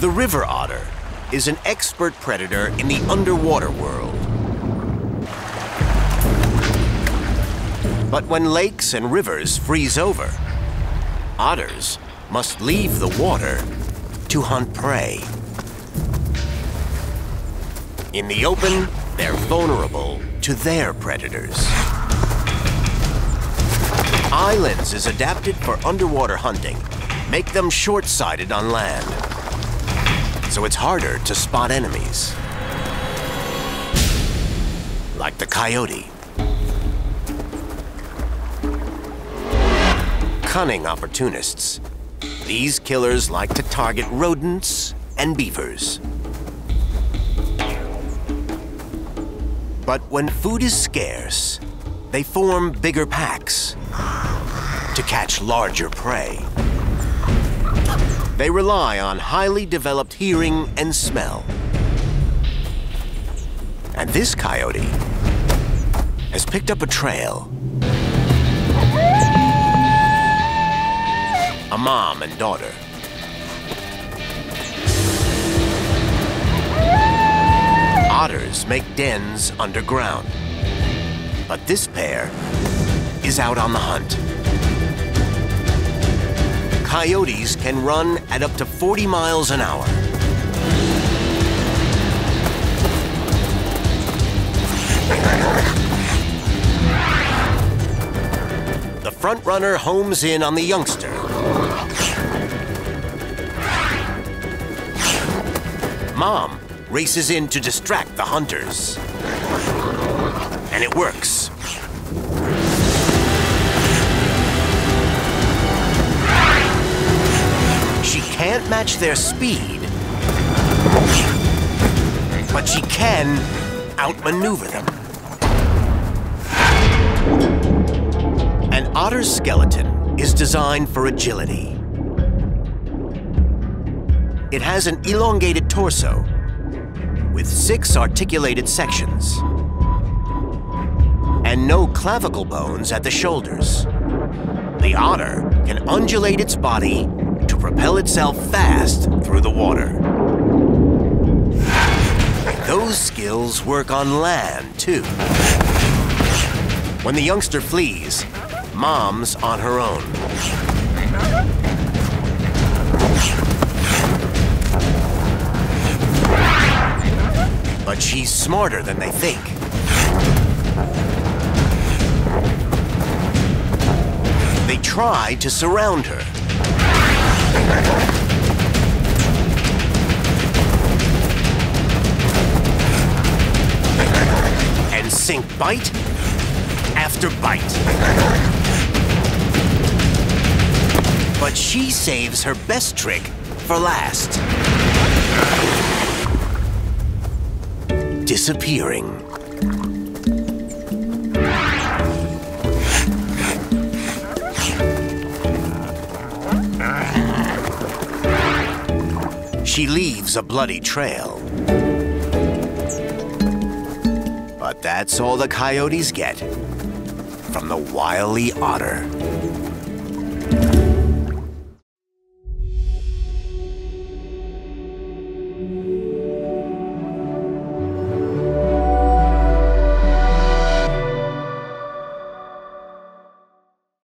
The river otter is an expert predator in the underwater world. But when lakes and rivers freeze over, otters must leave the water to hunt prey. In the open, they're vulnerable to their predators. Eye lenses adapted for underwater hunting, make them short-sighted on land so it's harder to spot enemies. Like the coyote. Cunning opportunists. These killers like to target rodents and beavers. But when food is scarce, they form bigger packs to catch larger prey. They rely on highly developed hearing and smell. And this coyote has picked up a trail. A mom and daughter. Otters make dens underground. But this pair is out on the hunt coyotes can run at up to 40 miles an hour. The front runner homes in on the youngster. Mom races in to distract the hunters. And it works. Match their speed, but she can outmaneuver them. An otter's skeleton is designed for agility. It has an elongated torso with six articulated sections and no clavicle bones at the shoulders. The otter can undulate its body propel itself fast through the water. Those skills work on land, too. When the youngster flees, Mom's on her own. But she's smarter than they think. They try to surround her. And sink bite after bite. But she saves her best trick for last. Disappearing. She leaves a bloody trail. But that's all the coyotes get from the wily otter.